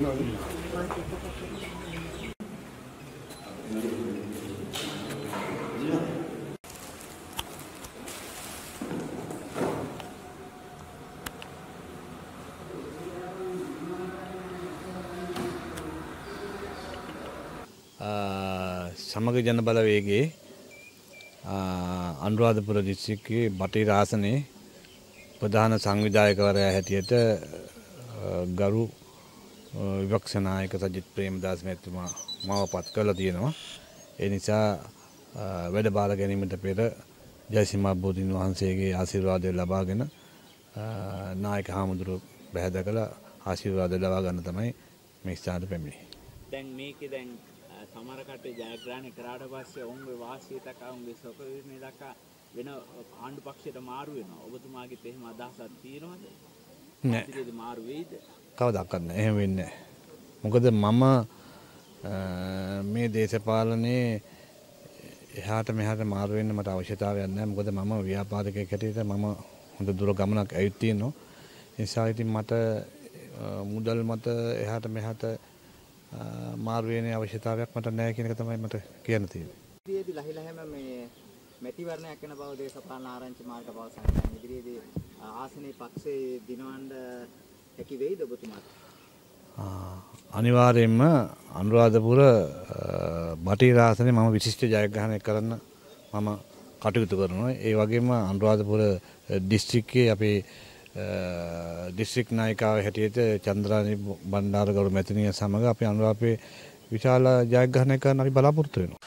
සමග ජන බලවේගේ අනුරාධපුර දිස්ත්‍රික්කයේ බටහිර ආසනයේ ප්‍රධාන සංවිධායකවරයා හැටියට ගරු විපක්ෂ නායක සජිත් ප්‍රේමදාස මැතිතුමා මාව පත් කරලා තියෙනවා. ඒ නිසා වැඩ බාර ගැනීමට පෙර ජයසිමා බෝධීන් වහන්සේගේ ආශිර්වාදය ලබාගෙන නායක හාමුදුරුවෝ බැහැදකලා ආශිර්වාද ලබා ගන්න තමයි මේ ස්ථානට පැමිණි. දැන් මේකේ දැන් සමහර කට්ටිය ජයග්‍රහණය කරාට පස්සේ ඔවුන්ගේ වාසිය දක්වා ඔවුන්ගේ සොකවිරණය දක්වා වෙන ආණ්ඩු පක්ෂයට මාරු වෙනවා. ඔබතුමාගේත් එහෙම අදහසක් තියෙනවද? නෑ. මාරු වෙයිද? කවදක්වත් නෑ. එහෙම වෙන්නේ නෑ. මොකද මම මේ දේශපාලනයේ එහාට මෙහාට මාරු වෙන්න මට අවශ්‍යතාවයක් නැහැ. මොකද මම ව්‍යාපාරිකයෙක් හැටියට මම හොඳ දුර ගමනක් ඇවිත් තියෙනවා. ඒ නිසා ඉතින් මට මුදල් මත එහාට මෙහාට මාරු වෙන අවශ්‍යතාවයක් මට නැහැ කියන එක තමයි මට කියන්න තියෙන්නේ. ඉදිරියේදී ලහිලහැම මේ මැතිවරණයක් වෙන බව දේශපාලන ආරංචි මාර්ග පවසන්නේ. ඉදිරියේදී ආසනයේ පක්ෂයේ දිනවන්න හැකි වෙයිද ඔබතුමාට? අනිවාර්යයෙන්ම අනුරාධපුර බටහිර ආසනයේ මම විශිෂ්ට ජයග්‍රහණයක් කරන්න මම කටයුතු කරනවා. ඒ වගේම අනුරාධපුර දිස්ත්‍රික්කයේ අපේ දිස්ත්‍රික් නායිකාව හැටියට චන්ද්‍රානි බණ්ඩාරගරු මැතිනිය සමග අපි අනුරාපේ විශාල ජයග්‍රහණයක් කරන්න අපි බලාපොරොත්තු වෙනවා.